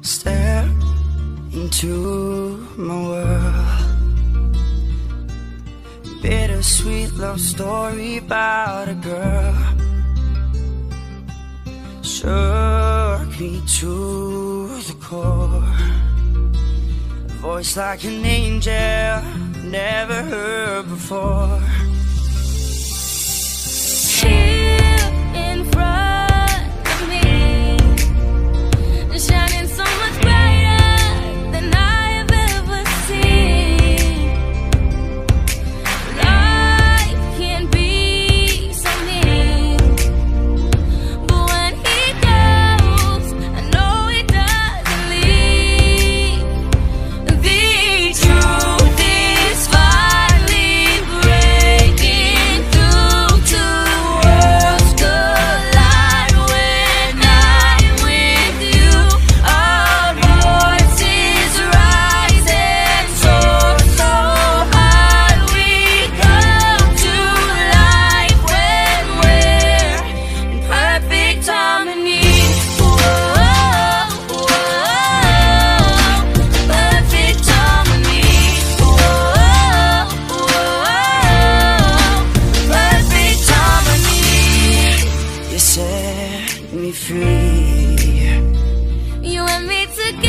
Stare into my world. Bittersweet love story about a girl. Shook me to the core. Voice like an angel, never heard before. free. You and me together.